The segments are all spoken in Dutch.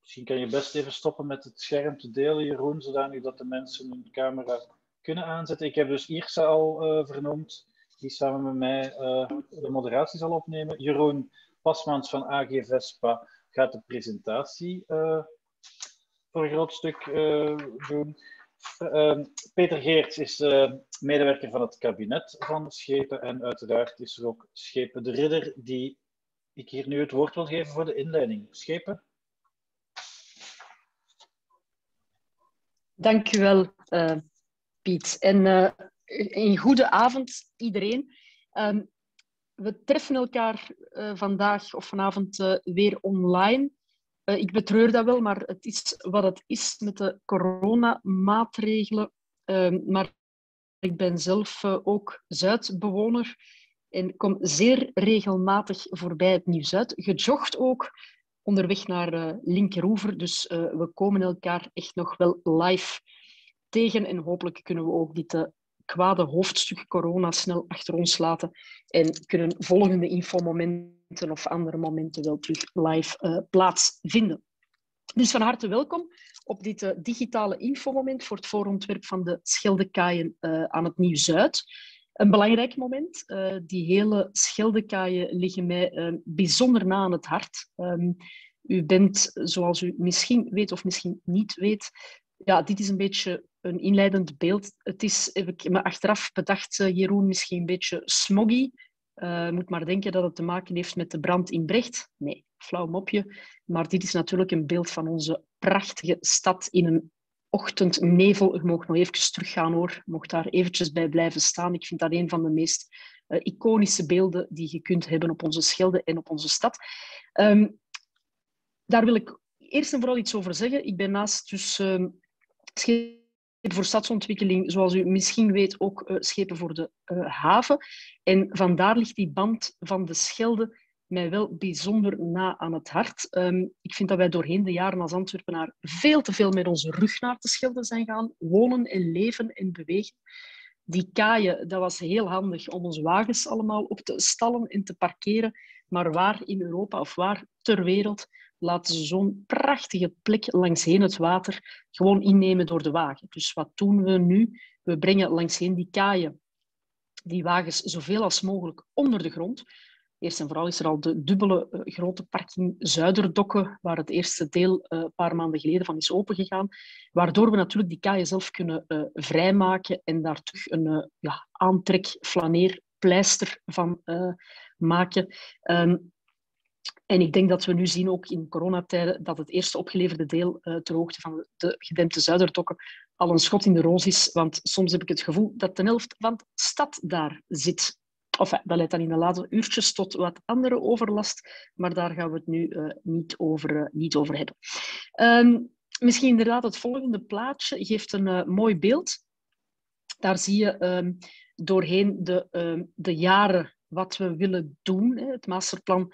misschien kan je best even stoppen met het scherm te delen, Jeroen, zodanig dat de mensen hun camera kunnen aanzetten. Ik heb dus Irsa al uh, vernoemd, die samen met mij uh, de moderatie zal opnemen. Jeroen Pasmans van AG Vespa gaat de presentatie uh, voor een groot stuk doen. Peter Geerts is medewerker van het kabinet van Schepen en uiteraard is er ook Schepen de Ridder die ik hier nu het woord wil geven voor de inleiding. Schepen? Dank u wel, uh, Piet. En uh, een goede avond, iedereen. Um, we treffen elkaar uh, vandaag of vanavond weer online. ik betreur dat wel, maar het is wat het is met de coronamaatregelen. Ehm, maar ik ben zelf ook Zuidbewoner en kom zeer regelmatig voorbij het Nieuw-Zuid. Gejogd ook onderweg naar uh, Linkeroever. Dus uh, we komen elkaar echt nog wel live tegen. En hopelijk kunnen we ook dit uh, kwade hoofdstuk corona snel achter ons laten. En kunnen volgende infomomenten of andere momenten wel terug live plaatsvinden. Dus van harte welkom op dit digitale infomoment voor het voorontwerp van de Scheldekaaien aan het Nieuw-Zuid. Een belangrijk moment. Uh, die hele scheldekaaien liggen mij uh, bijzonder na aan het hart. Um, u bent, zoals u misschien weet of misschien niet weet, ja, dit is een beetje een inleidend beeld. Het is, heb ik me achteraf bedacht, uh, Jeroen, misschien een beetje smoggy. Je moet maar denken dat het te maken heeft met de brand in Brecht. Nee, flauw mopje. Maar dit is natuurlijk een beeld van onze prachtige stad in een ochtendnevel. Je mag nog even teruggaan hoor. Mocht daar eventjes bij blijven staan. Ik vind dat een van de meest uh, iconische beelden die je kunt hebben op onze Schelde en op onze stad. Um, daar wil ik eerst en vooral iets over zeggen. Ik ben naast dus uh, schepen voor stadsontwikkeling, zoals u misschien weet, ook uh, schepen voor de uh, haven. En vandaar ligt die band van de Schelde mij wel bijzonder na aan het hart. Um, ik vind dat wij doorheen de jaren als Antwerpenaar veel te veel met onze rug naar de Schelde zijn gaan wonen en leven en bewegen. Die kaaien, dat was heel handig om onze wagens allemaal op te stallen en te parkeren. Maar waar in Europa of waar ter wereld laten ze zo'n prachtige plek langsheen het water gewoon innemen door de wagen. Dus wat doen we nu? We brengen langsheen die kaaien, die wagens, zoveel als mogelijk onder de grond Eerst en vooral is er al de dubbele uh, grote parking Zuiderdokken, waar het eerste deel uh, een paar maanden geleden van is opengegaan. Waardoor we natuurlijk die kaaien zelf kunnen uh, vrijmaken en daar een ja, aantrek, flaneer, pleister van maken. Um, en ik denk dat we nu zien, ook in coronatijden, dat het eerste opgeleverde deel ter hoogte van de gedempte Zuiderdokken al een schot in de roos is. Want soms heb ik het gevoel dat de helft van de stad daar zit. Of dat leidt dan in de laatste uurtjes tot wat andere overlast, maar daar gaan we het nu uh, niet, over, uh, niet over hebben. Um, misschien inderdaad het volgende plaatje geeft een mooi beeld. Daar zie je um, doorheen de, um, de jaren wat we willen doen. Hè. Het masterplan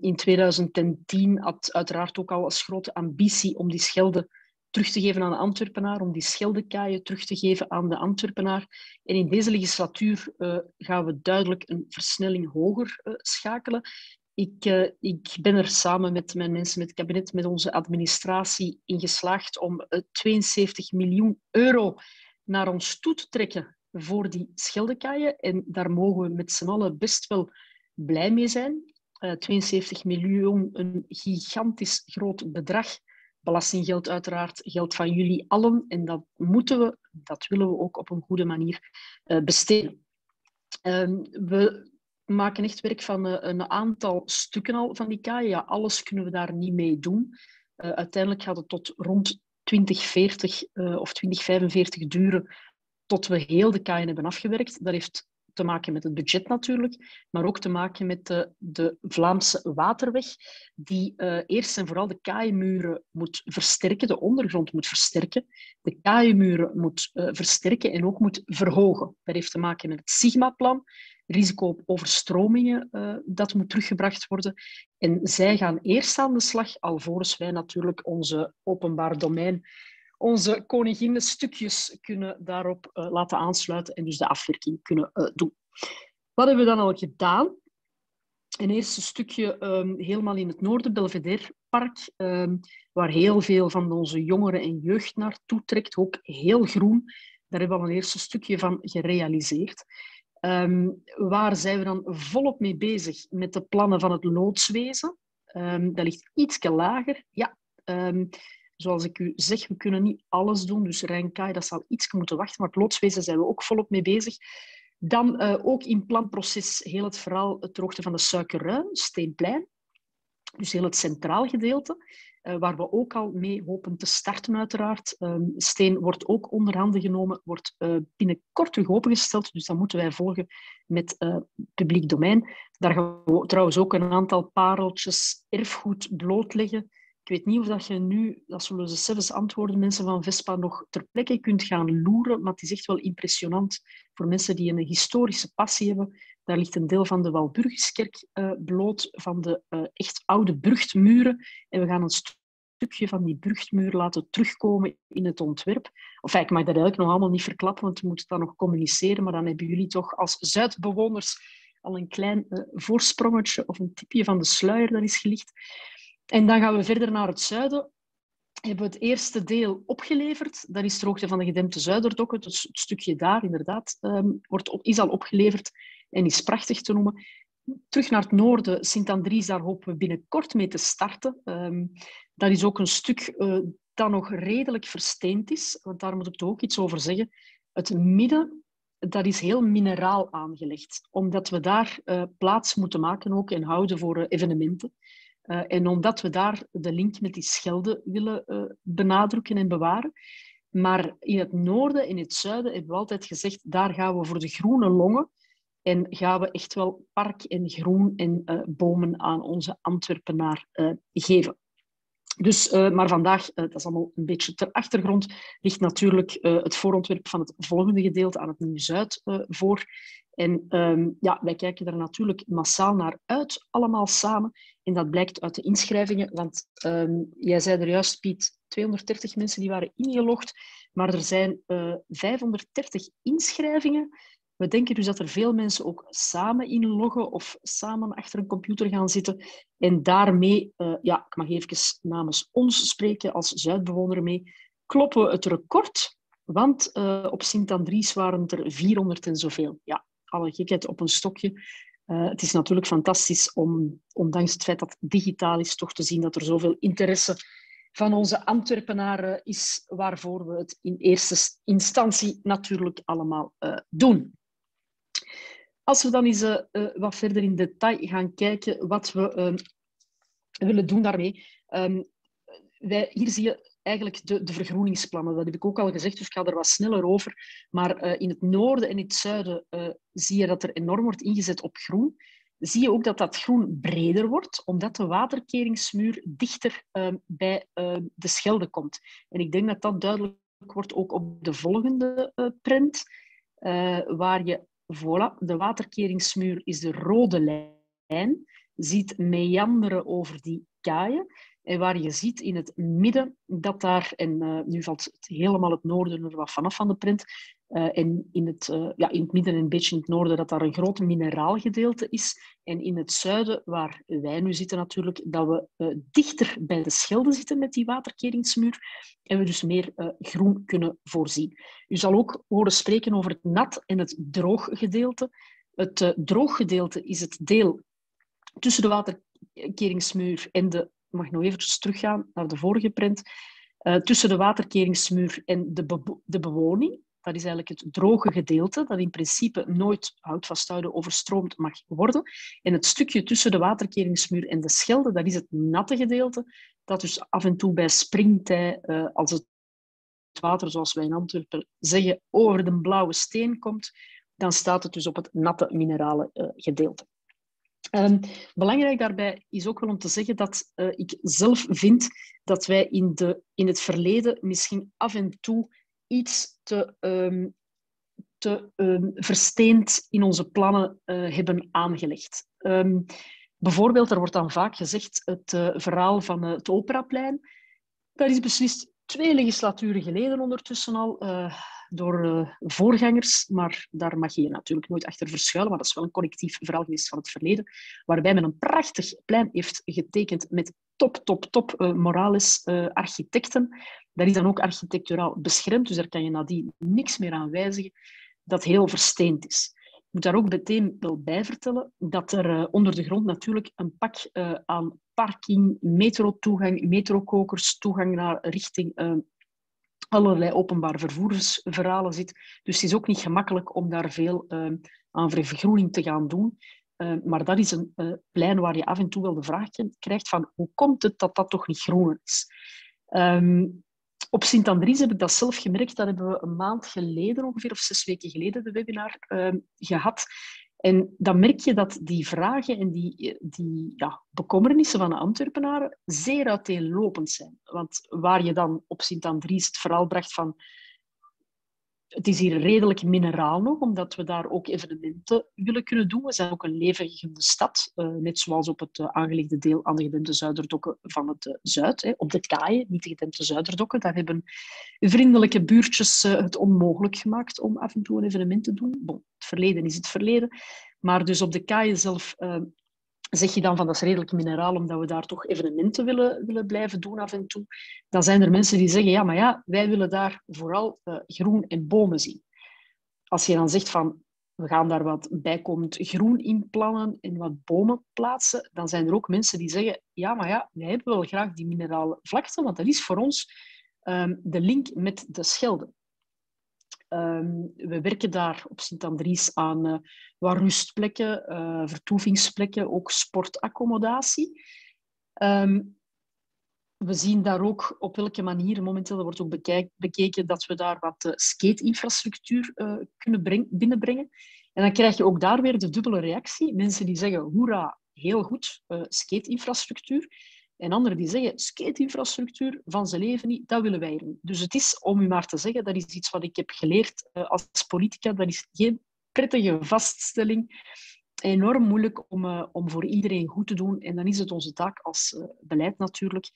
in 2010 had uiteraard ook al als grote ambitie om die Schelde terug te geven aan de Antwerpenaar, om die scheldekaaien terug te geven aan de Antwerpenaar. En in deze legislatuur uh, gaan we duidelijk een versnelling hoger uh, schakelen. Ik, uh, ik, ben er samen met mijn mensen, met het kabinet, met onze administratie in geslaagd om 72 miljoen euro naar ons toe te trekken voor die scheldekaaien. En daar mogen we met z'n allen best wel blij mee zijn. 72 miljoen, een gigantisch groot bedrag belastinggeld uiteraard, geld van jullie allen. En dat moeten we, dat willen we ook op een goede manier uh, besteden. Uh, we maken echt werk van uh, een aantal stukken al van die kaaien. Alles kunnen we daar niet mee doen. Uh, uiteindelijk gaat het tot rond 2040 of 2045 duren tot we heel de kaaien hebben afgewerkt. Dat heeft te maken met het budget natuurlijk, maar ook te maken met de, de Vlaamse waterweg, die uh, eerst en vooral de kaaienmuren moet versterken, de ondergrond moet versterken, de kaaienmuren moet uh, versterken en ook moet verhogen. Dat heeft te maken met het Sigma-plan, risico op overstromingen, uh, dat moet teruggebracht worden. En zij gaan eerst aan de slag, alvorens wij natuurlijk onze openbaar domein onze koninginnen stukjes kunnen daarop uh, laten aansluiten en dus de afwerking kunnen uh, doen. Wat hebben we dan al gedaan? Een eerste stukje um, helemaal in het noorden, Belvedere sportpark, ehm, waar heel veel van onze jongeren en jeugd naartoe trekt. Ook heel groen. Daar hebben we al een eerste stukje van gerealiseerd. Ehm, waar zijn we dan volop mee bezig? Met de plannen van het loodswezen. Dat ligt iets lager. Ja, zoals ik u zeg, we kunnen niet alles doen. Dus Rijnkaai, dat zal iets moeten wachten. Maar loodswezen zijn we ook volop mee bezig. Dan uh, ook in planproces heel het verhaal het droogte van de suikerruin, Steenplein. Dus heel het centraal gedeelte, uh, waar we ook al mee hopen te starten uiteraard. Um, Steen wordt ook onder handen genomen, wordt uh, binnenkort terug opengesteld. Dus dat moeten wij volgen met publiek domein. Daar gaan we trouwens ook een aantal pareltjes erfgoed blootleggen ik weet niet of dat je nu, dat zullen ze zelfs antwoorden, mensen van Vespa nog ter plekke kunt gaan loeren, maar het is echt wel impressionant voor mensen die een historische passie hebben. Daar ligt een deel van de Walburgiskerk uh, bloot, van de uh, echt oude bruchtmuren. En we gaan een stukje van die bruchtmuur laten terugkomen in het ontwerp. Of ik mag dat eigenlijk nog allemaal niet verklappen, want we moeten dat nog communiceren, maar dan hebben jullie toch als Zuidbewoners al een klein uh, voorsprongetje of een tipje van de sluier dat is gelicht. En dan gaan we verder naar het zuiden. Hebben we het eerste deel opgeleverd. Dat is droogte van de gedempte Zuiderdokken. Het stukje daar, inderdaad, um, wordt is al opgeleverd en is prachtig te noemen. Terug naar het noorden, Sint-Andries, daar hopen we binnenkort mee te starten. Um, dat is ook een stuk uh, dat nog redelijk versteend is, want daar moet ik toch ook iets over zeggen. Het midden, dat is heel mineraal aangelegd, omdat we daar uh, plaats moeten maken ook en houden voor uh, evenementen. Uh, en omdat we daar de link met die Schelde willen uh, benadrukken en bewaren. Maar in het noorden en in het zuiden hebben we altijd gezegd, daar gaan we voor de groene longen en gaan we echt wel park en groen en uh, bomen aan onze Antwerpenaar geven. Dus, maar vandaag, dat is allemaal een beetje ter achtergrond, ligt natuurlijk het voorontwerp van het volgende gedeelte aan het Nieuw-Zuid voor. En um, ja, wij kijken daar natuurlijk massaal naar uit, allemaal samen. En dat blijkt uit de inschrijvingen, want um, jij zei er juist, Piet, 230 mensen die waren ingelogd, maar er zijn uh, eh, 530 inschrijvingen. We denken dus dat er veel mensen ook samen inloggen of samen achter een computer gaan zitten. En daarmee, uh, ja, ik mag even namens ons spreken als Zuidbewoner mee, kloppen we het record. Want uh, op Sint-Andries waren het er 400 en zoveel. Ja, alle gekheid op een stokje. Uh, het is natuurlijk fantastisch om, ondanks het feit dat het digitaal is, toch te zien dat er zoveel interesse van onze Antwerpenaren is, waarvoor we het in eerste instantie natuurlijk allemaal doen. Als we dan eens uh, wat verder in detail gaan kijken wat we willen doen daarmee. Um, wij, hier zie je eigenlijk de, de vergroeningsplannen. Dat heb ik ook al gezegd, dus ik ga er wat sneller over. Maar uh, in het noorden en het zuiden zie je dat er enorm wordt ingezet op groen. Zie je ook dat dat groen breder wordt, omdat de waterkeringsmuur dichter uh, bij de Schelde komt. En ik denk dat dat duidelijk wordt ook op de volgende print, waar je, voilà, de waterkeringsmuur is de rode lijn, ziet meanderen over die kaaien. En waar je ziet in het midden dat daar, en uh, nu valt helemaal het noorden er wat vanaf van de print, uh, en in het, uh, ja, in het midden en een beetje in het noorden dat daar een groot mineraalgedeelte is. En in het zuiden, waar wij nu zitten natuurlijk, dat we dichter bij de Schelde zitten met die waterkeringsmuur en we dus meer groen kunnen voorzien. U zal ook horen spreken over het nat en het droog gedeelte. Het droog gedeelte is het deel tussen de waterkeringsmuur en de mag nog eventjes teruggaan naar de vorige print. Tussen de waterkeringsmuur en de, de bewoning. Dat is eigenlijk het droge gedeelte, dat in principe nooit hout vasthouden overstroomd mag worden. En het stukje tussen de waterkeringsmuur en de schelde, dat is het natte gedeelte, dat dus af en toe bij springtij, uh, als het water, zoals wij in Antwerpen zeggen, over de blauwe steen komt, dan staat het dus op het natte minerale uh, gedeelte. Um, belangrijk daarbij is ook wel om te zeggen dat uh, ik zelf vind dat wij in, de, in het verleden misschien af en toe iets te, um, te um, versteend in onze plannen uh, hebben aangelegd. bijvoorbeeld, er wordt dan vaak gezegd het uh, verhaal van het Operaplein. Dat is beslist twee legislaturen geleden ondertussen al door voorgangers, maar daar mag je natuurlijk nooit achter verschuilen, maar dat is wel een collectief verhaal geweest van het verleden, waarbij men een prachtig plein heeft getekend met top, top, top Morales architecten. Dat is dan ook architecturaal beschermd, dus daar kan je nadien niks meer aan wijzigen. Dat heel versteend is. Ik moet daar ook meteen wel bij vertellen dat er onder de grond natuurlijk een pak aan parking, metrotoegang, metrokokers, toegang naar richting allerlei openbaar vervoersverhalen zit. Dus het is ook niet gemakkelijk om daar veel aan vergroening te gaan doen. Maar dat is een plein waar je af en toe wel de vraag krijgt van hoe komt het dat dat toch niet groen is? Um, op Sint-Andries heb ik dat zelf gemerkt. Dat hebben we een maand geleden, ongeveer, of zes weken geleden, de webinar ehm, gehad. En dan merk je dat die vragen en die, die ja, bekommernissen van de Antwerpenaren zeer uiteenlopend zijn. Want waar je dan op Sint-Andries het verhaal bracht van het is hier redelijk mineraal nog, omdat we daar ook evenementen willen kunnen doen. We zijn ook een levende stad, uh, net zoals op het uh, aangelegde deel aan de gedempte Zuiderdokken van het uh, Zuid, op de kaaien, niet de gedempte Zuiderdokken. Daar hebben vriendelijke buurtjes het onmogelijk gemaakt om af en toe een evenement te doen. Bon, het verleden is het verleden. Maar dus op de kaaien zelf zeg je dan van dat is redelijk mineraal omdat we daar toch evenementen willen, willen blijven doen af en toe, dan zijn er mensen die zeggen, ja, maar ja, wij willen daar vooral uh, groen en bomen zien. Als je dan zegt van, we gaan daar wat bijkomend groen in plannen en wat bomen plaatsen, dan zijn er ook mensen die zeggen, ja, maar ja, wij hebben wel graag die minerale vlakte, want dat is voor ons um, de link met de Schelde. Um, we werken daar op Sint-Andries aan uh, wat rustplekken, uh, vertoevingsplekken, ook sportaccommodatie. Um, we zien daar ook op welke manier, momenteel wordt ook bekeken dat we daar wat uh, skate-infrastructuur kunnen binnenbrengen. En dan krijg je ook daar weer de dubbele reactie. Mensen die zeggen, hoera, heel goed, skate-infrastructuur. En anderen die zeggen, skate-infrastructuur van zijn leven niet, dat willen wij niet. Dus het is, om u maar te zeggen, dat is iets wat ik heb geleerd als politica, dat is geen prettige vaststelling. Enorm moeilijk om, uh, om voor iedereen goed te doen. En dan is het onze taak als uh, beleid natuurlijk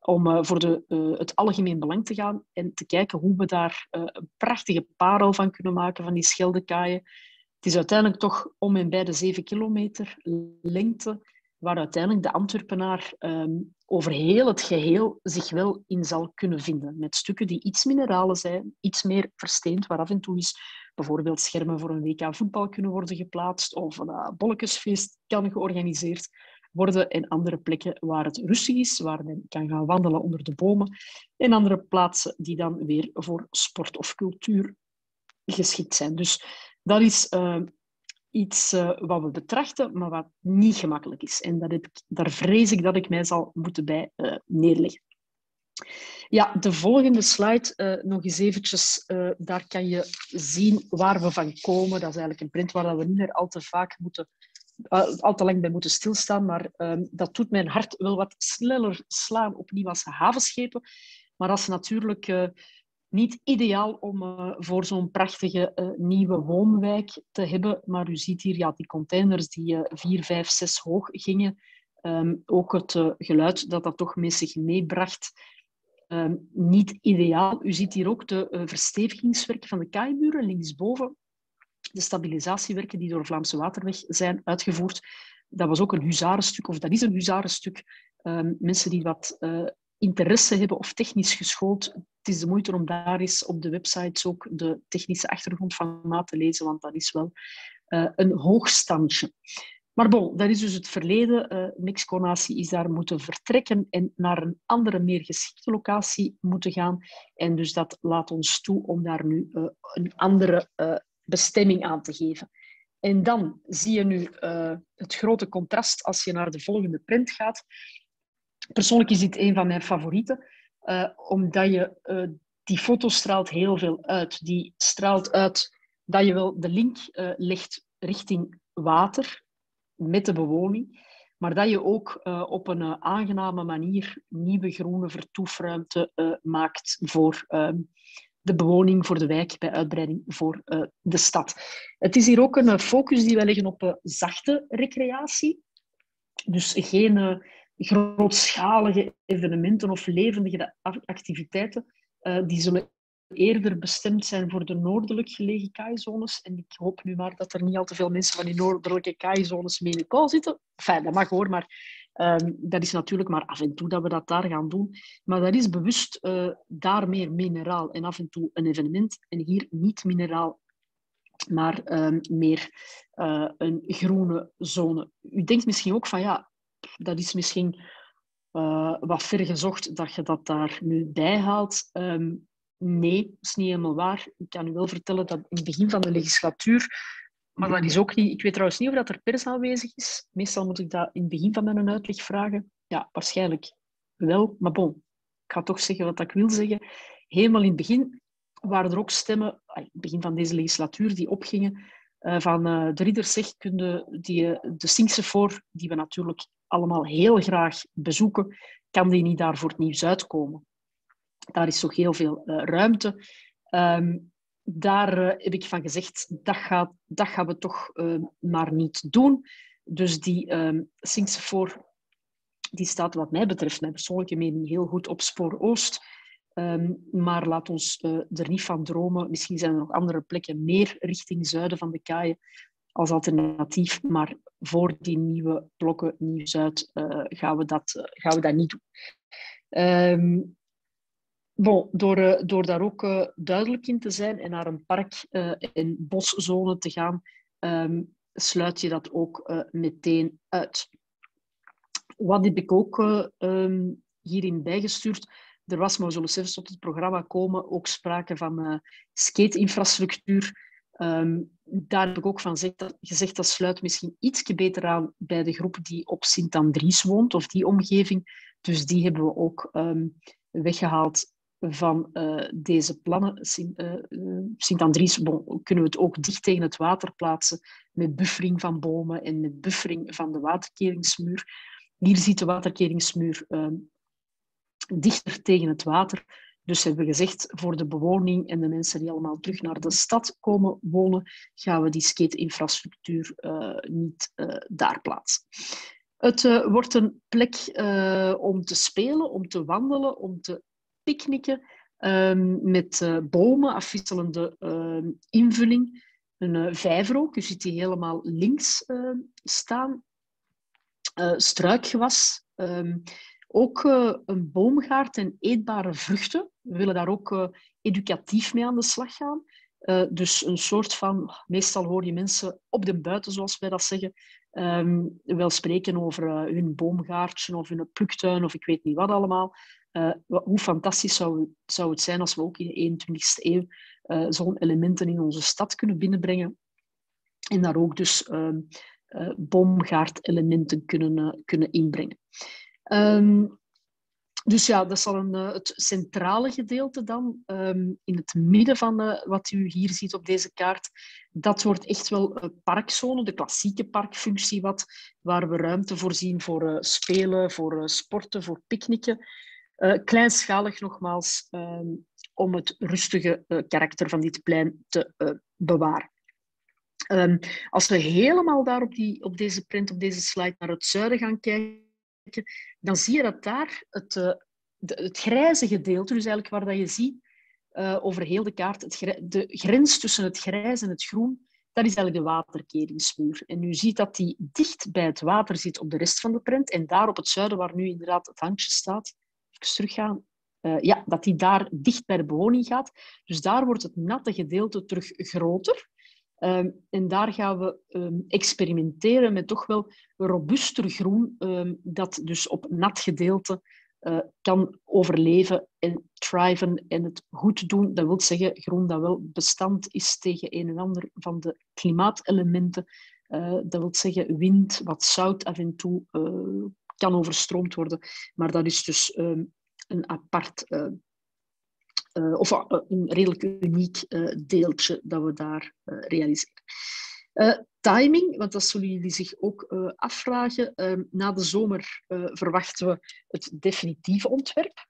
om voor de, het algemeen belang te gaan en te kijken hoe we daar een prachtige parel van kunnen maken, van die scheldekaaien. Het is uiteindelijk toch om en bij de zeven kilometer lengte waar uiteindelijk de Antwerpenaar um, over heel het geheel zich wel in zal kunnen vinden. Met stukken die iets mineralen zijn, iets meer versteend, waar af en toe is bijvoorbeeld schermen voor een WK voetbal kunnen worden geplaatst of een uh, bolletjesfeest kan georganiseerd worden en andere plekken waar het rustig is, waar men kan gaan wandelen onder de bomen en andere plaatsen die dan weer voor sport of cultuur geschikt zijn. Dus dat is uh, iets uh, wat we betrachten, maar wat niet gemakkelijk is. En dat ik, daar vrees ik dat ik mij zal moeten bij uh, neerleggen. Ja, de volgende slide, uh, nog eens eventjes, daar kan je zien waar we van komen. Dat is eigenlijk een print waar we niet meer al te vaak moeten, al te lang bij moeten stilstaan, maar ehm, dat doet mijn hart wel wat sneller slaan, opnieuw als havenschepen. Maar als natuurlijk niet ideaal om uh, voor zo'n prachtige uh, nieuwe woonwijk te hebben. Maar u ziet hier ja, die containers die uh, vier, vijf, zes hoog gingen. Um, ook het geluid dat dat toch met zich meebracht. Um, niet ideaal. U ziet hier ook de verstevigingswerken van de kaaimuren linksboven. De stabilisatiewerken die door Vlaamse Waterweg zijn uitgevoerd. Dat was ook een huzarenstuk, of dat is een huzarenstuk. Um, mensen die wat interesse hebben of technisch geschoold, het is de moeite om daar eens op de websites ook de technische achtergrond van na te lezen, want dat is wel uh, een hoogstandje. Maar bon, dat is dus het verleden. Uh, is daar moeten vertrekken en naar een andere, meer geschikte locatie moeten gaan. En dus dat laat ons toe om daar nu uh, een andere bestemming aan te geven. En dan zie je nu het grote contrast als je naar de volgende print gaat. Persoonlijk is dit een van mijn favorieten, uh, omdat je, uh, die foto straalt heel veel uit. Die straalt uit dat je wel de link uh, legt richting water met de bewoning, maar dat je ook op een aangename manier nieuwe groene vertoefruimte maakt voor ehm, de bewoning, voor de wijk, bij uitbreiding voor de stad. Het is hier ook een focus die wij leggen op zachte recreatie. Dus geen grootschalige evenementen of levendige activiteiten, uh, die zullen eerder bestemd zijn voor de noordelijk gelegen kaaizones. En ik hoop nu maar dat er niet al te veel mensen van die noordelijke kaaizones mee in de kou zitten. Fijn, dat mag hoor, maar Ehm, dat is natuurlijk maar af en toe dat we dat daar gaan doen. Maar dat is bewust uh, daar meer mineraal en af en toe een evenement. En hier niet mineraal, maar um, meer uh, een groene zone. U denkt misschien ook van ja, dat is misschien uh, wat ver gezocht dat je dat daar nu bij haalt. Um, nee, dat is niet helemaal waar. Ik kan u wel vertellen dat in het begin van de legislatuur maar dat is ook niet... Ik weet trouwens niet of dat er pers aanwezig is. Meestal moet ik dat in het begin van mijn uitleg vragen. Ja, waarschijnlijk wel. Maar bon, ik ga toch zeggen wat ik wil zeggen. Helemaal in het begin waren er ook stemmen, in het begin van deze legislatuur, die opgingen uh, van uh, de ridders zegt, kunnen die, de Sinkse voor, die we natuurlijk allemaal heel graag bezoeken, kan die niet daar voor het nieuws uitkomen. Daar is toch heel veel ruimte. Um, daar uh, heb ik van gezegd, dat, dat gaan we toch uh, maar niet doen. Dus die um, Sinkse voor, die staat wat mij betreft, mijn persoonlijke mening, heel goed op spoor Oost. Maar laat ons uh, er niet van dromen. Misschien zijn er nog andere plekken meer richting zuiden van de kaaien als alternatief. Maar voor die nieuwe blokken Nieuw-Zuid gaan, we dat, gaan we dat niet doen. Um, Bon, door, uh, door daar ook duidelijk in te zijn en naar een park- en boszone te gaan, um, sluit je dat ook meteen uit. Wat heb ik ook um, hierin bijgestuurd? Er was, maar we zullen zelfs tot het programma komen, ook sprake van skate-infrastructuur. Um, daar heb ik ook van gezegd, dat sluit misschien iets beter aan bij de groep die op Sint-Andries woont, of die omgeving. Dus die hebben we ook weggehaald van uh, deze plannen. Sint-Andries uh, kunnen we het ook dicht tegen het water plaatsen met buffering van bomen en met buffering van de waterkeringsmuur. Hier ziet de waterkeringsmuur uh, dichter tegen het water. Dus hebben we gezegd, voor de bewoning en de mensen die allemaal terug naar de stad komen wonen, gaan we die skate-infrastructuur niet daar plaatsen. Het wordt een plek om te spelen, om te wandelen, om te picknicken um, met bomen, afwisselende uh, invulling. Een vijver ook, je ziet die helemaal links ehm, staan. Eh, struikgewas. Ook een boomgaard en eetbare vruchten. We willen daar ook educatief mee aan de slag gaan. dus een soort van, meestal hoor je mensen op de buiten, zoals wij dat zeggen, um, wel spreken over hun boomgaardje of hun pluktuin of ik weet niet wat allemaal. Hoe fantastisch zou, zou het zijn als we ook in de 21ste eeuw zo'n elementen in onze stad kunnen binnenbrengen. En daar ook dus uh, boomgaardelementen kunnen, kunnen inbrengen. Um, dus ja, dat zal een, het centrale gedeelte dan, um, in het midden van wat u hier ziet op deze kaart, dat wordt echt wel een parkzone, de klassieke parkfunctie, wat, waar we ruimte voorzien voor spelen, voor sporten, voor picknicken. Uh, kleinschalig nogmaals, um, om het rustige uh, karakter van dit plein te uh, bewaren. Als we helemaal daar op, die, op deze print, op deze slide, naar het zuiden gaan kijken, dan zie je dat daar het, de, het grijze gedeelte, dus eigenlijk waar dat je ziet over heel de kaart, het, de grens tussen het grijs en het groen, dat is eigenlijk de waterkeringsmuur. En u ziet dat die dicht bij het water zit op de rest van de print. En daar op het zuiden, waar nu inderdaad het handje staat, teruggaan, uh, ja, dat die daar dicht bij de bewoning gaat. Dus daar wordt het natte gedeelte terug groter. Um, en daar gaan we um, experimenteren met toch wel robuuster groen, um, dat dus op nat gedeelte uh, kan overleven en thriven en het goed doen. Dat wil zeggen groen dat wel bestand is tegen een en ander van de klimaatelementen. Uh, dat wil zeggen wind, wat zout af en toe kan overstroomd worden. Maar dat is dus een apart, of uh, een redelijk uniek deeltje dat we daar realiseren. timing, want dat zullen jullie zich ook afvragen. Ehm, na de zomer verwachten we het definitieve ontwerp.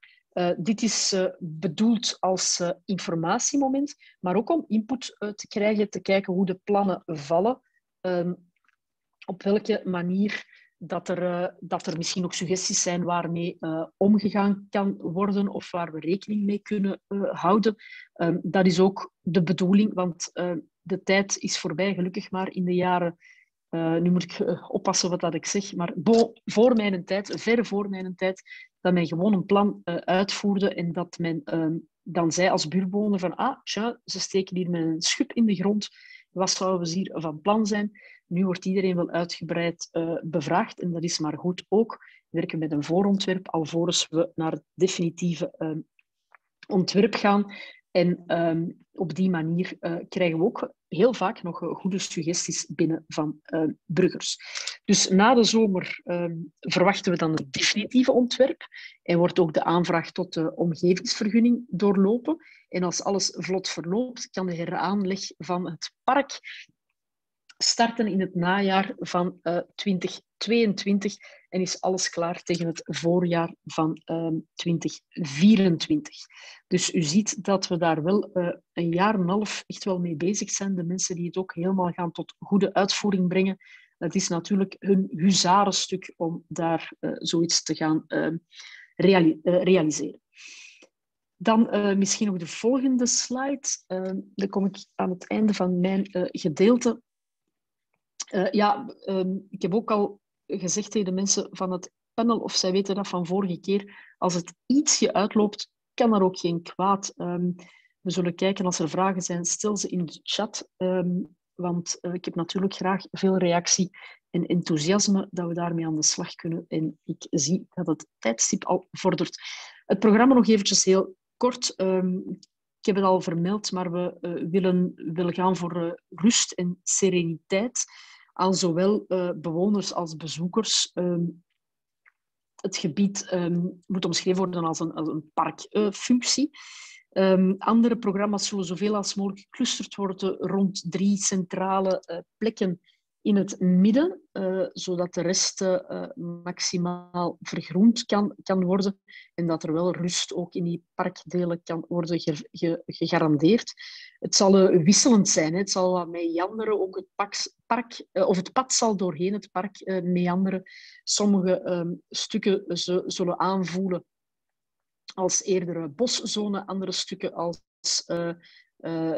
Dit is bedoeld als informatiemoment, maar ook om input te krijgen, te kijken hoe de plannen vallen, um, op welke manier dat er, uh, dat er misschien nog suggesties zijn waarmee uh, omgegaan kan worden of waar we rekening mee kunnen uh, houden. Um, dat is ook de bedoeling, want de tijd is voorbij, gelukkig maar in de jaren nu moet ik oppassen wat dat ik zeg, maar bo, voor mijn tijd, ver voor mijn tijd, dat men gewoon een plan uitvoerde en dat men ehm, dan zei als buurtbewoner van ah, tja, ze steken hier met een schub in de grond, wat zouden we hier van plan zijn? Nu wordt iedereen wel uitgebreid bevraagd en dat is maar goed ook. We werken met een voorontwerp alvorens we naar het definitieve ehm, ontwerp gaan. En ehm, op die manier uh, krijgen we ook heel vaak nog eh, goede suggesties binnen van uh, burgers. Dus na de zomer uh, verwachten we dan het definitieve ontwerp en wordt ook de aanvraag tot de omgevingsvergunning doorlopen. En als alles vlot verloopt, kan de heraanleg van het park starten in het najaar van 2022 en is alles klaar tegen het voorjaar van 2024. Ehm, dus u ziet dat we daar wel uh, een jaar en een half echt wel mee bezig zijn. De mensen die het ook helemaal gaan tot goede uitvoering brengen. Het is natuurlijk hun huzarenstuk om daar uh, zoiets te gaan uh, reali realiseren. Dan misschien nog de volgende slide. Ehm, dan kom ik aan het einde van mijn gedeelte. Ja, ik heb ook al gezegd tegen de mensen van het panel, of zij weten dat van vorige keer, als het ietsje uitloopt, kan er ook geen kwaad. Um, we zullen kijken als er vragen zijn, stel ze in de chat. Um, want uh, ik heb natuurlijk graag veel reactie en enthousiasme dat we daarmee aan de slag kunnen. En ik zie dat het tijdstip al vordert. Het programma nog eventjes heel kort. Ik heb het al vermeld, maar we uh, willen, willen gaan voor rust en sereniteit aan zowel uh, bewoners als bezoekers. Um, het gebied um, moet omschreven worden als een, als een parkfunctie. Um, andere programma's zullen zoveel als mogelijk geclusterd worden rond drie centrale uh, plekken in het midden, uh, zodat de rest uh, maximaal vergroend kan, kan worden en dat er wel rust ook in die parkdelen kan worden ge, ge, gegarandeerd. Het zal uh, wisselend zijn, hè. het zal wat meanderen, ook het park, of het pad zal doorheen het park meanderen. Sommige ehm, stukken zullen aanvoelen als eerder boszone, andere stukken als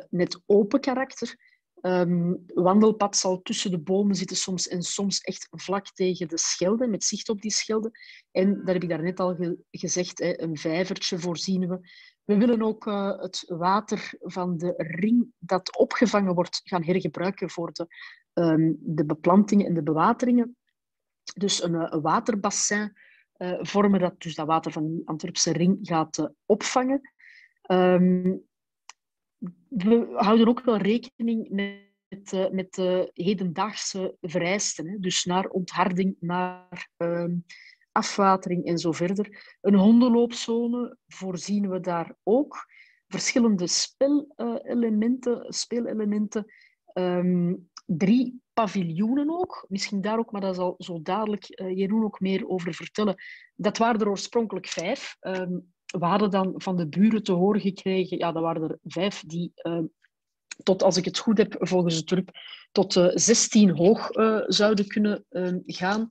net open karakter. Um, wandelpad zal tussen de bomen zitten soms en soms echt vlak tegen de Schelde, met zicht op die Schelde. En dat heb ik daarnet al ge gezegd, hè, een vijvertje voorzien we. We willen ook uh, het water van de ring dat opgevangen wordt gaan hergebruiken voor de, um, de beplantingen en de bewateringen. Dus een, een waterbassin uh, vormen dat dus dat water van de Antwerpse ring gaat opvangen. Um, we houden ook wel rekening met, uh, met de hedendaagse vereisten. Hè? Dus naar ontharding, naar uh, afwatering en zo verder. Een hondenloopzone voorzien we daar ook. Verschillende spelelementen, speelelementen. Um, drie paviljoenen ook. Misschien daar ook, maar dat zal zo dadelijk uh, Jeroen ook meer over vertellen. Dat waren er oorspronkelijk vijf. Um, we hadden dan van de buren te horen gekregen, ja, dat waren er vijf die uh, tot, als ik het goed heb volgens het truc, tot uh, 16 hoog uh, zouden kunnen uh, gaan.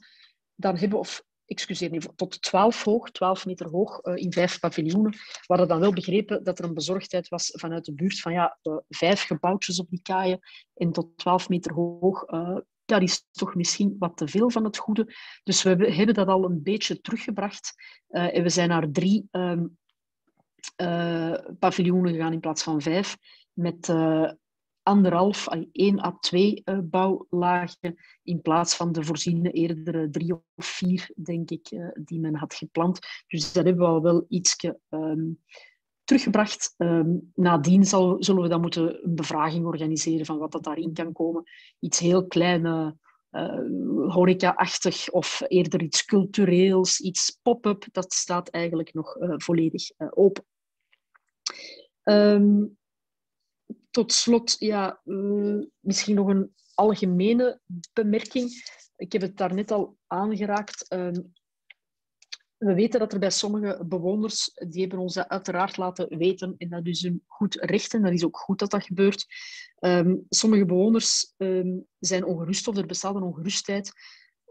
Dan hebben of excuseer, nee, tot 12 hoog, 12 meter hoog in vijf paviljoenen. We hadden dan wel begrepen dat er een bezorgdheid was vanuit de buurt van ja, vijf gebouwtjes op die kaaien en tot 12 meter hoog dat is toch misschien wat te veel van het goede. Dus we hebben dat al een beetje teruggebracht. Uh, en we zijn naar drie um, uh, paviljoenen gegaan in plaats van vijf. Met uh, anderhalf, één à twee bouwlagen in plaats van de voorziene eerdere drie of vier, denk ik, die men had gepland. Dus dat hebben we al wel iets um, teruggebracht. Um, nadien zal, zullen we dan moeten een bevraging organiseren van wat dat daarin kan komen. Iets heel klein, uh, horeca-achtig of eerder iets cultureels, iets pop-up. Dat staat eigenlijk nog uh, volledig uh, open. Um, tot slot, ja, misschien nog een algemene bemerking. Ik heb het daarnet al aangeraakt. Um, we weten dat er bij sommige bewoners, die hebben ons uiteraard laten weten, en dat is een goed recht en dat is ook goed dat dat gebeurt. Um, sommige bewoners um, zijn ongerust of er bestaat een ongerustheid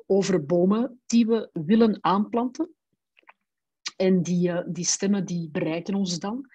over bomen die we willen aanplanten. En die, uh, die stemmen die bereiken ons dan.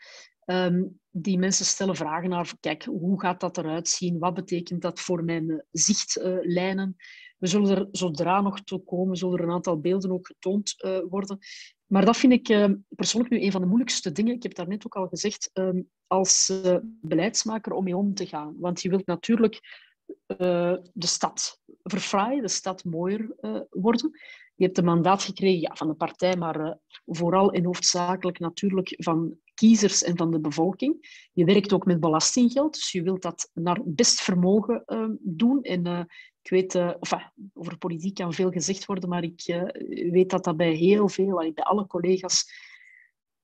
Um, die mensen stellen vragen naar, kijk, hoe gaat dat eruit zien? Wat betekent dat voor mijn uh, zichtlijnen? We zullen er zodra nog toe komen, zullen er een aantal beelden ook getoond uh, worden. Maar dat vind ik uh, persoonlijk nu een van de moeilijkste dingen. Ik heb daar net ook al gezegd, uh, als beleidsmaker om mee om te gaan. Want je wilt natuurlijk de stad verfraaien, de stad mooier worden. Je hebt een mandaat gekregen ja, van de partij, maar vooral en hoofdzakelijk natuurlijk van kiezers en van de bevolking. Je werkt ook met belastinggeld, dus je wilt dat naar best vermogen uh, doen. En uh, ik weet, of, over politiek kan veel gezegd worden, maar ik weet dat dat bij heel veel, bij alle collega's,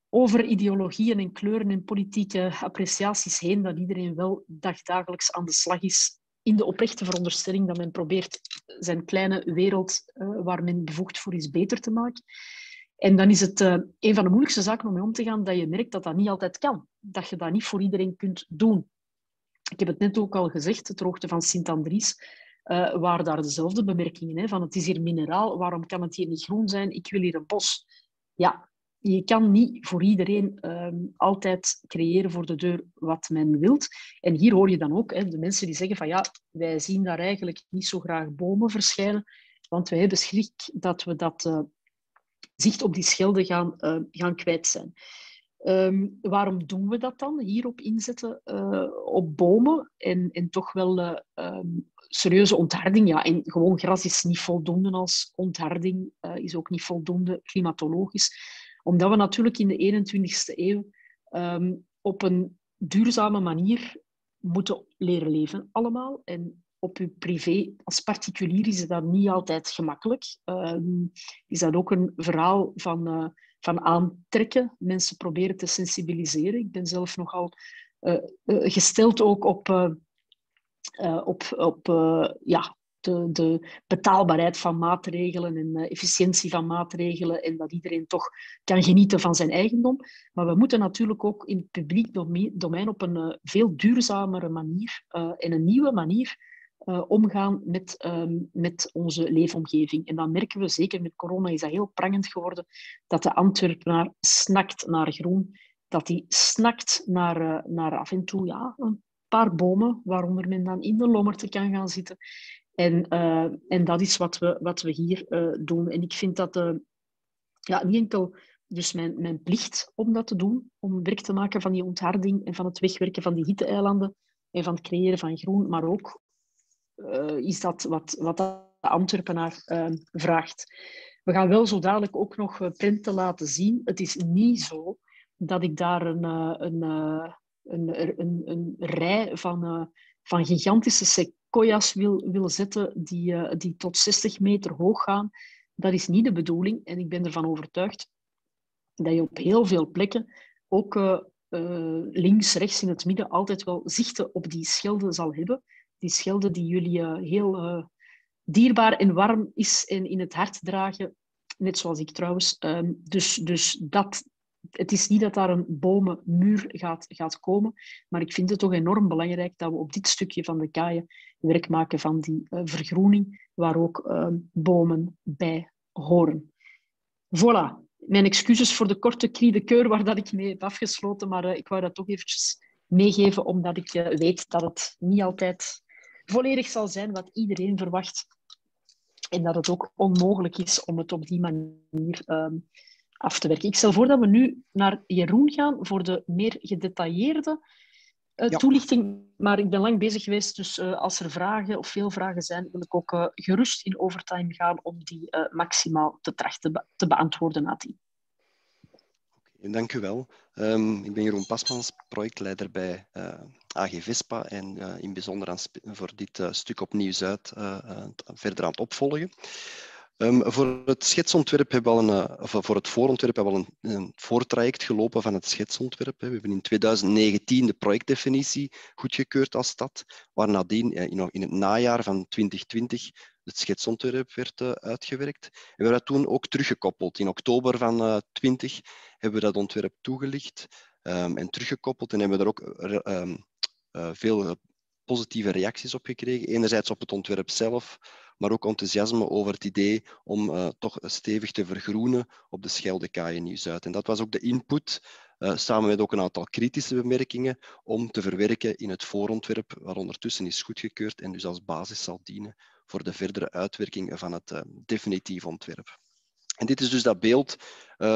over ideologieën en kleuren en politieke appreciaties heen, dat iedereen wel dagdagelijks aan de slag is in de oprechte veronderstelling dat men probeert zijn kleine wereld waar men bevoegd voor is beter te maken. En dan is het uh, een van de moeilijkste zaken om mee om te gaan, dat je merkt dat dat niet altijd kan. Dat je dat niet voor iedereen kunt doen. Ik heb het net ook al gezegd, het droogte van Sint-Andries, uh, waar daar dezelfde bemerkingen, hè, van het is hier mineraal, waarom kan het hier niet groen zijn? Ik wil hier een bos. Ja, je kan niet voor iedereen uh, altijd creëren voor de deur wat men wilt. En hier hoor je dan ook hè, de mensen die zeggen van ja, wij zien daar eigenlijk niet zo graag bomen verschijnen, want wij hebben schrik dat we dat uh, zicht op die schelden gaan, uh, gaan kwijt zijn. Um, waarom doen we dat dan? Hierop inzetten uh, op bomen en, toch wel uh, um, serieuze ontharding. Ja, en gewoon gras is niet voldoende als ontharding, is ook niet voldoende klimatologisch. Omdat we natuurlijk in de 21ste eeuw op een duurzame manier moeten leren leven allemaal. En op uw privé als particulier is dat niet altijd gemakkelijk. Uh, is dat ook een verhaal van, uh, van aantrekken, mensen proberen te sensibiliseren. Ik ben zelf nogal uh, gesteld ook op, op, op ja, de, de, betaalbaarheid van maatregelen en efficiëntie van maatregelen en dat iedereen toch kan genieten van zijn eigendom. Maar we moeten natuurlijk ook in het publiek domein op een veel duurzamere manier en een nieuwe manier uh, omgaan met, um, met onze leefomgeving. En dan merken we, zeker met corona is dat heel prangend geworden, dat de Antwerpenaar snakt naar groen, dat hij snakt naar, uh, naar af en toe ja, een paar bomen, waaronder men dan in de lommerte kan gaan zitten. En, uh, en dat is wat we, wat we hier doen. En ik vind dat ja, niet enkel dus mijn, mijn plicht om dat te doen, om werk te maken van die ontharding en van het wegwerken van die hitteeilanden en van het creëren van groen, maar ook is dat wat, wat de Antwerpenaar uh, vraagt. We gaan wel zo dadelijk ook nog eh, prenten laten zien. Het is niet zo dat ik daar een, een, een, een, een rij van, van gigantische sequoia's wil, wil zetten die, die tot 60 meter hoog gaan. Dat is niet de bedoeling. En ik ben ervan overtuigd dat je op heel veel plekken ook links, rechts in het midden altijd wel zichten op die schelden zal hebben die schelde die jullie uh, heel uh, dierbaar en warm is en in het hart dragen. Net zoals ik trouwens. Um, dus, dus dat, het is niet dat daar een bomenmuur gaat, gaat komen, maar ik vind het toch enorm belangrijk dat we op dit stukje van de kaaien werk maken van die uh, vergroening, waar ook ehm, bomen bij horen. Voilà, mijn excuses voor de korte cri de keur waar dat ik mee heb afgesloten, maar ik wou dat toch eventjes meegeven, omdat ik weet dat het niet altijd volledig zal zijn wat iedereen verwacht. En dat het ook onmogelijk is om het op die manier um, af te werken. Ik stel voor dat we nu naar Jeroen gaan voor de meer gedetailleerde uh, ja. toelichting. Maar ik ben lang bezig geweest, dus uh, als er vragen of veel vragen zijn, wil ik ook uh, gerust in overtime gaan om die maximaal te trachten be te beantwoorden. Dank u wel. Um, ik ben Jeroen Pasmans, projectleider bij uh, AG Vespa en uh, in bijzonder aan voor dit uh, stuk opnieuw Zuid verder aan het opvolgen. Um, voor het schetsontwerp hebben we al een, of voor het voorontwerp hebben we al een, voortraject gelopen van het schetsontwerp. We hebben in 2019 de projectdefinitie goedgekeurd als stad, waar nadien in, in het najaar van 2020 het schetsontwerp werd uitgewerkt. En we hebben dat toen ook teruggekoppeld. In oktober van uh, 20 hebben we dat ontwerp toegelicht um, en teruggekoppeld en hebben daar ook uh, veel positieve reacties op gekregen. Enerzijds op het ontwerp zelf, maar ook enthousiasme over het idee om uh, toch stevig te vergroenen op de Scheldekaaien Nieuw-Zuid. En dat was ook de input, uh, samen met ook een aantal kritische bemerkingen, om te verwerken in het voorontwerp, waar ondertussen is goedgekeurd en dus als basis zal dienen voor de verdere uitwerking van het definitief ontwerp. En dit is dus dat beeld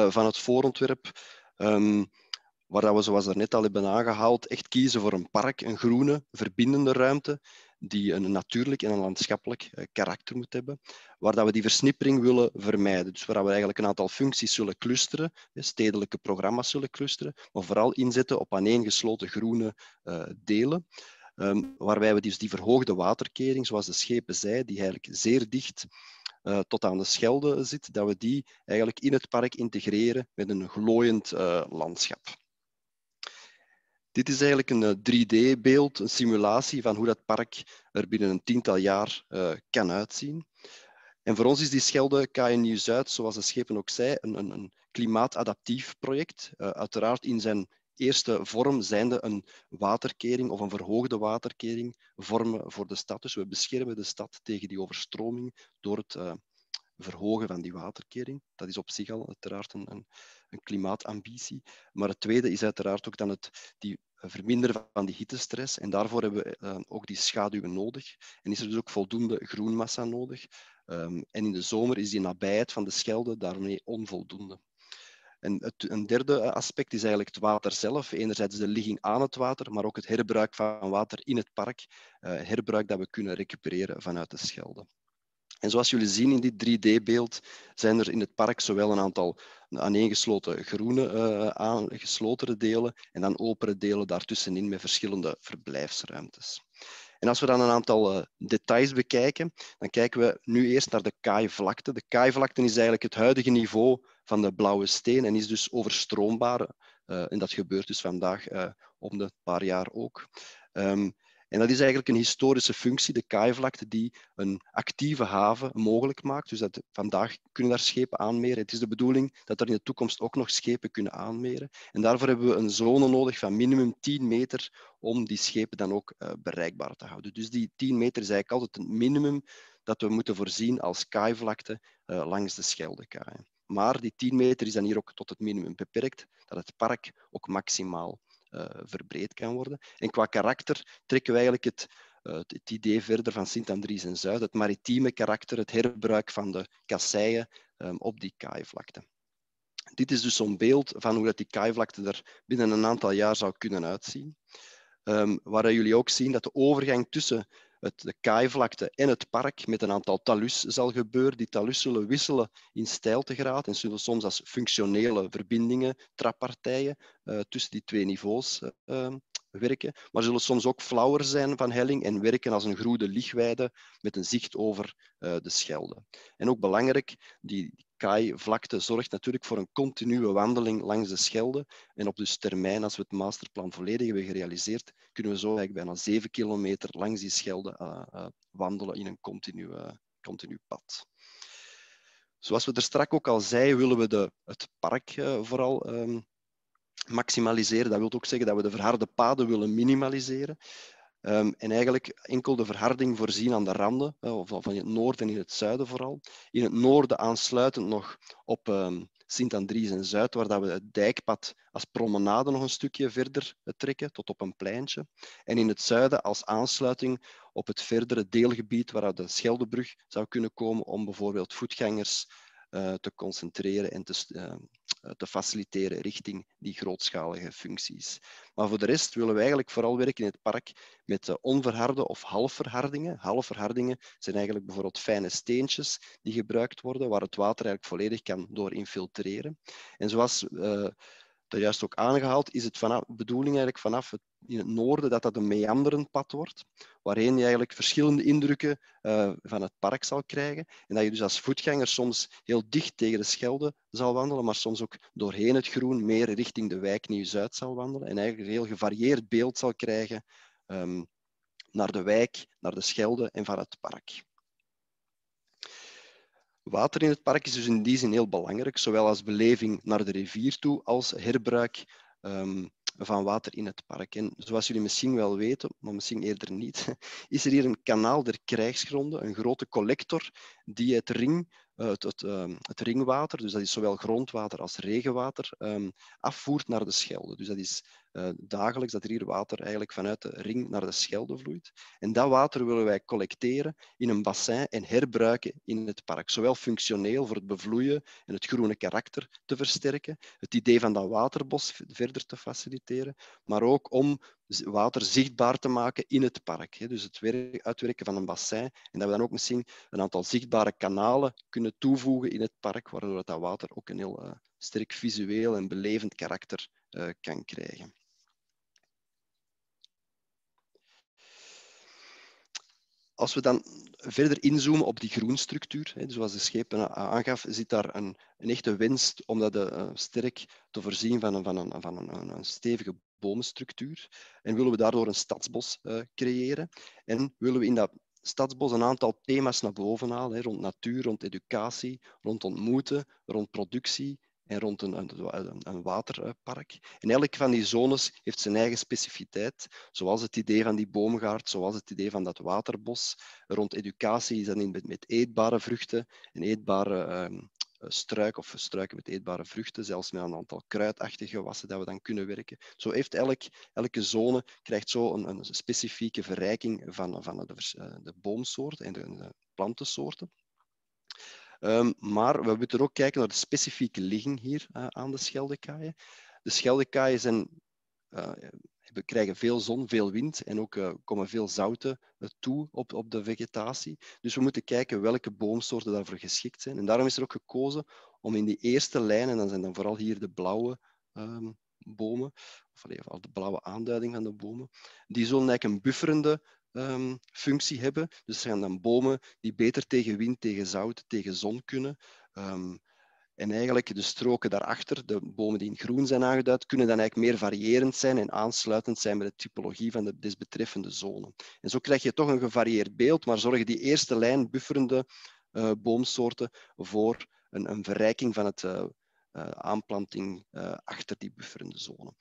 van het voorontwerp. Um, waar we, zoals we net al hebben aangehaald, echt kiezen voor een park, een groene, verbindende ruimte, die een natuurlijk en een landschappelijk eh, karakter moet hebben, waar we die versnippering willen vermijden. Dus waar we eigenlijk een aantal functies zullen clusteren, stedelijke programma's zullen clusteren, maar vooral inzetten op aaneengesloten groene uh, delen. Um, waarbij we dus die verhoogde waterkering, zoals de schepen zei, die eigenlijk zeer dicht uh, tot aan de Schelde zit, dat we die eigenlijk in het park integreren met een glooiend landschap. Dit is eigenlijk een 3D-beeld, een simulatie van hoe dat park er binnen een tiental jaar uh, kan uitzien. En voor ons is die Schelde KNU Zuid, zoals de schepen ook zei, een, een, een klimaatadaptief project. Uh, uiteraard in zijn eerste vorm zijnde een waterkering of een verhoogde waterkering vormen voor de stad. Dus we beschermen de stad tegen die overstroming door het uh, verhogen van die waterkering. Dat is op zich al uiteraard een, een, een klimaatambitie. Maar het tweede is uiteraard ook dan het die verminderen van die hittestress. En daarvoor hebben we uh, ook die schaduwen nodig. En is er dus ook voldoende groenmassa nodig. Um, en in de zomer is die nabijheid van de Schelde daarmee onvoldoende. En het, een derde aspect is eigenlijk het water zelf. Enerzijds de ligging aan het water, maar ook het herbruik van water in het park. Uh, herbruik dat we kunnen recupereren vanuit de Schelde. En zoals jullie zien in dit 3D-beeld zijn er in het park zowel een aantal aaneengesloten groene uh, aangesloten delen en dan opere delen daartussenin met verschillende verblijfsruimtes. En als we dan een aantal uh, details bekijken, dan kijken we nu eerst naar de kaaivlakte. De kaaivlakte is eigenlijk het huidige niveau van de blauwe steen en is dus overstroombaar. Uh, en dat gebeurt dus vandaag om de paar jaar ook. Um, en dat is eigenlijk een historische functie, de kaaivlakte, die een actieve haven mogelijk maakt. Dus dat vandaag kunnen daar schepen aanmeren. Het is de bedoeling dat er in de toekomst ook nog schepen kunnen aanmeren. En daarvoor hebben we een zone nodig van minimum 10 meter om die schepen dan ook uh, bereikbaar te houden. Dus die 10 meter is eigenlijk altijd het minimum dat we moeten voorzien als kaaivlakte uh, langs de Scheldekaai. Maar die 10 meter is dan hier ook tot het minimum beperkt, dat het park ook maximaal verbreed kan worden. En qua karakter trekken we eigenlijk het, uh, het idee verder van Sint-Andries en Zuid, het maritieme karakter, het herbruik van de kasseien um, op die kaaivlakte. Dit is dus zo'n beeld van hoe dat die kaaivlakte er binnen een aantal jaar zou kunnen uitzien. Um, waar jullie ook zien dat de overgang tussen het, de kaaivlakte en het park met een aantal talus zal gebeuren. Die talus zullen wisselen in stijltegraad en zullen soms als functionele verbindingen, trappartijen uh, tussen die twee niveaus uh, werken, maar zullen soms ook flauwer zijn van helling en werken als een groene lichtweide met een zicht over uh, de Schelde. En ook belangrijk, die kaaivlakte zorgt natuurlijk voor een continue wandeling langs de Schelde. En op dus termijn, als we het masterplan volledig hebben gerealiseerd, kunnen we zo eigenlijk bijna 7 kilometer langs die Schelde uh, uh, wandelen in een continu, continu pad. Zoals we er straks ook al zeiden, willen we de, het park vooral um, maximaliseren. Dat wil ook zeggen dat we de verharde paden willen minimaliseren. Um, en eigenlijk enkel de verharding voorzien aan de randen, uh, of van het noorden en in het zuiden vooral. In het noorden aansluitend nog op um, Sint-Andries en Zuid, waar dat we het dijkpad als promenade nog een stukje verder trekken, tot op een pleintje. En in het zuiden als aansluiting op het verdere deelgebied waar de Scheldebrug zou kunnen komen om bijvoorbeeld voetgangers uh, te concentreren en te, uh, te faciliteren richting die grootschalige functies. Maar voor de rest willen we eigenlijk vooral werken in het park met uh, onverharde of halfverhardingen. Halfverhardingen zijn eigenlijk bijvoorbeeld fijne steentjes die gebruikt worden, waar het water eigenlijk volledig kan door infiltreren. En zoals dat juist ook aangehaald, is het vanaf, bedoeling eigenlijk vanaf het, in het noorden dat dat een meanderend pad wordt, waarheen je eigenlijk verschillende indrukken uh, van het park zal krijgen. En dat je dus als voetganger soms heel dicht tegen de Schelde zal wandelen, maar soms ook doorheen het groen meer richting de wijk Nieuw-Zuid zal wandelen. En eigenlijk een heel gevarieerd beeld zal krijgen um, naar de wijk, naar de Schelde en van het park. Water in het park is dus in die zin heel belangrijk, zowel als beleving naar de rivier toe als herbruik um, van water in het park. En zoals jullie misschien wel weten, maar misschien eerder niet, is er hier een kanaal der krijgsgronden, een grote collector die het, ring, uh, het, het, uh, het, ringwater, dus dat is zowel grondwater als regenwater, um, afvoert naar de Schelde. Dus dat is uh, dagelijks dat er hier water eigenlijk vanuit de ring naar de Schelde vloeit. En dat water willen wij collecteren in een bassin en herbruiken in het park. Zowel functioneel voor het bevloeien en het groene karakter te versterken, het idee van dat waterbos verder te faciliteren, maar ook om water zichtbaar te maken in het park. Dus het uitwerken van een bassin en dat we dan ook misschien een aantal zichtbare kanalen kunnen toevoegen in het park, waardoor dat water ook een heel uh, sterk visueel en belevend karakter uh, kan krijgen. Als we dan verder inzoomen op die groenstructuur, zoals de schepen aangaf, zit daar een, een echte winst om dat uh, sterk te voorzien van, een, van, een, van een, stevige bomenstructuur. En willen we daardoor een stadsbos uh, creëren. En willen we in dat stadsbos een aantal thema's naar boven halen, rond natuur, rond educatie, rond ontmoeten, rond productie en rond een, een, waterpark. En elk van die zones heeft zijn eigen specificiteit, zoals het idee van die boomgaard, zoals het idee van dat waterbos. Rond educatie is dat in met, eetbare vruchten en eetbare um, struik of struiken met eetbare vruchten, zelfs met een aantal kruidachtige gewassen dat we dan kunnen werken. Zo heeft elk, elke zone krijgt zo een, een specifieke verrijking van, van de, eh, de boomsoorten en de plantensoorten. Um, maar we moeten ook kijken naar de specifieke ligging hier uh, aan de Scheldekaaien. De Scheldekaaien zijn, we krijgen veel zon, veel wind en ook uh, komen veel zouten toe op, op de vegetatie. Dus we moeten kijken welke boomsoorten daarvoor geschikt zijn. En daarom is er ook gekozen om in die eerste lijn, en dan zijn dan vooral hier de blauwe um, bomen, of even de blauwe aanduiding van de bomen, die zullen eigenlijk een bufferende um, functie hebben. Dus er zijn dan bomen die beter tegen wind, tegen zout, tegen zon kunnen. Um, en eigenlijk de stroken daarachter, de bomen die in groen zijn aangeduid, kunnen dan eigenlijk meer variërend zijn en aansluitend zijn bij de typologie van de desbetreffende zone. En zo krijg je toch een gevarieerd beeld, maar zorgen die eerste lijn bufferende uh, boomsoorten voor een, een, verrijking van het uh, uh, aanplanting achter die bufferende zone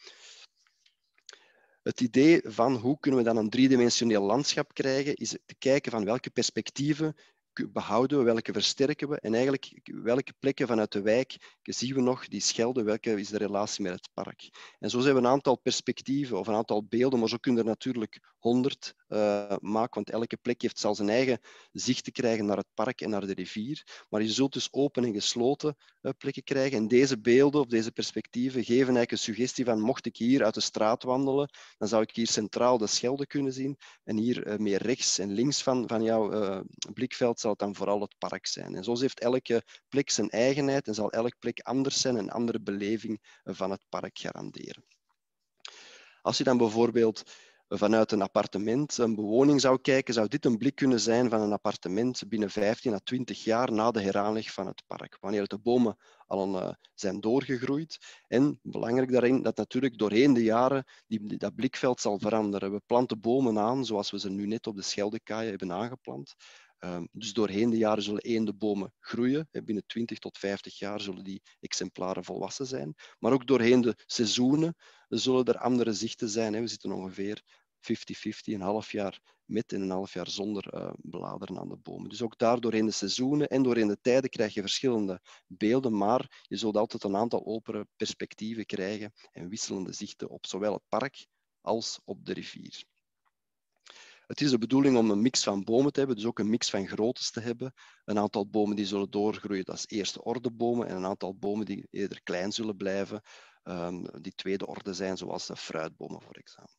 het idee van hoe kunnen we dan een driedimensioneel landschap krijgen, is te kijken van welke perspectieven behouden we, welke versterken we en eigenlijk welke plekken vanuit de wijk zien we nog die schelden, welke is de relatie met het park. En zo zijn we een aantal perspectieven of een aantal beelden, maar zo kunnen er natuurlijk honderd uh, maken, want elke plek heeft zelfs een eigen zicht te krijgen naar het park en naar de rivier. Maar je zult dus open en gesloten uh, plekken krijgen en deze beelden of deze perspectieven geven eigenlijk een suggestie van mocht ik hier uit de straat wandelen, dan zou ik hier centraal de Schelde kunnen zien en hier uh, meer rechts en links van, van jouw blikveld zal het dan vooral het park zijn. En zo heeft elke plek zijn eigenheid en zal elke plek anders zijn en een andere beleving van het park garanderen. Als je dan bijvoorbeeld vanuit een appartement een bewoning zou kijken, zou dit een blik kunnen zijn van een appartement binnen 15 à 20 jaar na de heraanleg van het park. Wanneer de bomen al uh, zijn doorgegroeid. En belangrijk daarin dat natuurlijk doorheen de jaren die, dat blikveld zal veranderen. We planten bomen aan zoals we ze nu net op de Scheldekaaien hebben aangeplant. Um, dus doorheen de jaren zullen eendenbomen groeien. Binnen 20 tot 50 jaar zullen die exemplaren volwassen zijn. Maar ook doorheen de seizoenen zullen er andere zichten zijn. We zitten ongeveer 50-50, een half jaar met en een half jaar zonder uh, bladeren aan de bomen. Dus ook daar doorheen de seizoenen en doorheen de tijden krijg je verschillende beelden, maar je zult altijd een aantal opere perspectieven krijgen en wisselende zichten op zowel het park als op de rivier. Het is de bedoeling om een mix van bomen te hebben, dus ook een mix van groottes te hebben. Een aantal bomen die zullen doorgroeien als eerste orde bomen en een aantal bomen die eerder klein zullen blijven, um, die tweede orde zijn, zoals de fruitbomen voor example.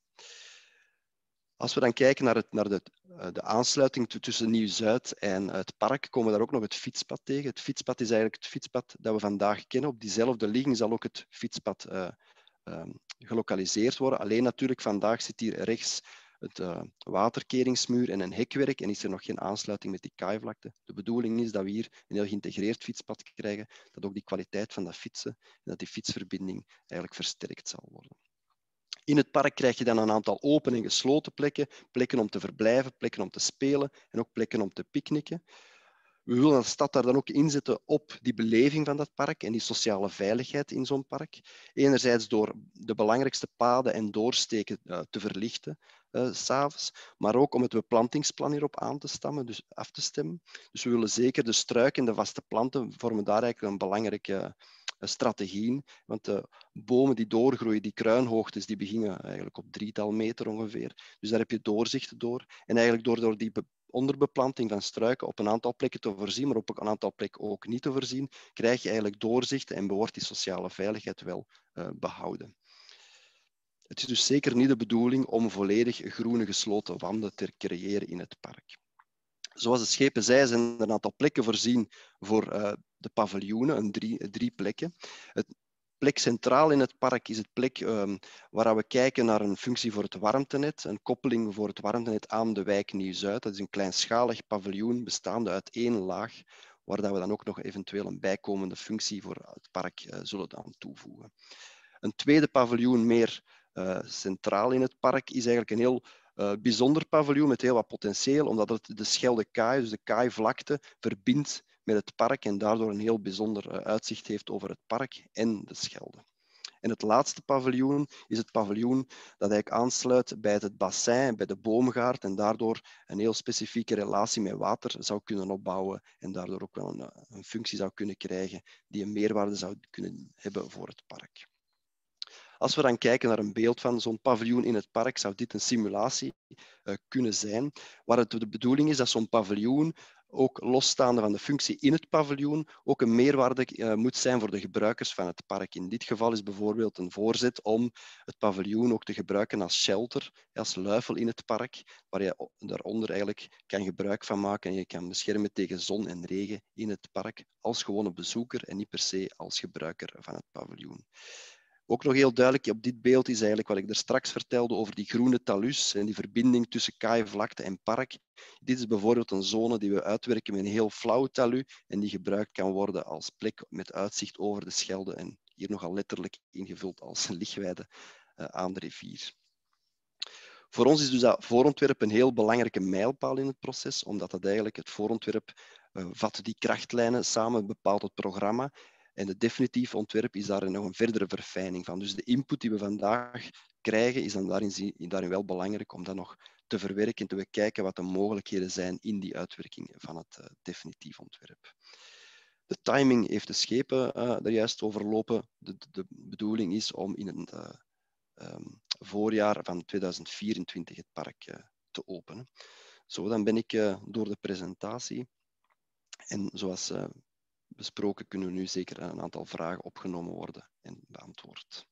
Als we dan kijken naar, het, naar de, eh, de aansluiting tussen Nieuw-Zuid en het park, komen we daar ook nog het fietspad tegen. Het fietspad is eigenlijk het fietspad dat we vandaag kennen. Op diezelfde ligging zal ook het fietspad uh, uh, gelokaliseerd worden. Alleen natuurlijk, vandaag zit hier rechts het uh, waterkeringsmuur en een hekwerk en is er nog geen aansluiting met die kaaivlakte. De bedoeling is dat we hier een heel geïntegreerd fietspad krijgen, dat ook die kwaliteit van dat fietsen en dat die fietsverbinding eigenlijk versterkt zal worden. In het park krijg je dan een aantal open en gesloten plekken, plekken om te verblijven, plekken om te spelen en ook plekken om te picknicken. We willen de stad daar dan ook inzetten op die beleving van dat park en die sociale veiligheid in zo'n park. Enerzijds door de belangrijkste paden en doorsteken uh, te verlichten uh, s'avonds, maar ook om het beplantingsplan hierop aan te stammen, dus af te stemmen. Dus we willen zeker de struiken en de vaste planten vormen daar eigenlijk een belangrijke strategieën. Want de bomen die doorgroeien, die kruinhoogtes, die beginnen eigenlijk op drietal meter ongeveer. Dus daar heb je doorzicht door. En eigenlijk door, door die onderbeplanting van struiken op een aantal plekken te voorzien, maar op een aantal plekken ook niet te voorzien, krijg je eigenlijk doorzicht en behoort die sociale veiligheid wel uh, behouden. Het is dus zeker niet de bedoeling om volledig groene gesloten wanden te creëren in het park. Zoals de schepen zei, zijn er een aantal plekken voorzien voor uh, de paviljoenen, drie, drie plekken. Het plek centraal in het park is het plek um, waar we kijken naar een functie voor het warmtenet, een koppeling voor het warmtenet aan de wijk Nieuw-Zuid. Dat is een kleinschalig paviljoen bestaande uit één laag, waar we dan ook nog eventueel een bijkomende functie voor het park uh, zullen aan toevoegen. Een tweede paviljoen meer uh, centraal in het park is eigenlijk een heel uh, bijzonder paviljoen met heel wat potentieel, omdat het de Schelde Kaai, dus de Kaaivlakte, verbindt met het park en daardoor een heel bijzonder uh, uitzicht heeft over het park en de Schelde. En het laatste paviljoen is het paviljoen dat eigenlijk aansluit bij het bassin, bij de boomgaard en daardoor een heel specifieke relatie met water zou kunnen opbouwen en daardoor ook wel een, een functie zou kunnen krijgen die een meerwaarde zou kunnen hebben voor het park. Als we dan kijken naar een beeld van zo'n paviljoen in het park, zou dit een simulatie uh, kunnen zijn, waar het de bedoeling is dat zo'n paviljoen ook losstaande van de functie in het paviljoen, ook een meerwaarde uh, moet zijn voor de gebruikers van het park. In dit geval is bijvoorbeeld een voorzet om het paviljoen ook te gebruiken als shelter, als luifel in het park, waar je daaronder eigenlijk kan gebruik van maken en je kan beschermen tegen zon en regen in het park als gewone bezoeker en niet per se als gebruiker van het paviljoen. Ook nog heel duidelijk op dit beeld is eigenlijk wat ik er straks vertelde over die groene talus en die verbinding tussen kaaivlakte en park. Dit is bijvoorbeeld een zone die we uitwerken met een heel flauw talu en die gebruikt kan worden als plek met uitzicht over de Schelde en hier nogal letterlijk ingevuld als een uh, aan de rivier. Voor ons is dus dat voorontwerp een heel belangrijke mijlpaal in het proces, omdat dat eigenlijk het voorontwerp uh, vat die krachtlijnen samen, bepaalt het programma en het definitief ontwerp is daar nog een verdere verfijning van. Dus de input die we vandaag krijgen, is dan daarin, daarin wel belangrijk om dat nog te verwerken en te bekijken wat de mogelijkheden zijn in die uitwerking van het uh, definitief ontwerp. De timing heeft de schepen uh, er juist overlopen. De, de, bedoeling is om in het uh, um, voorjaar van 2024 het park te openen. Zo, dan ben ik door de presentatie. En zoals besproken, kunnen nu zeker een aantal vragen opgenomen worden en beantwoord.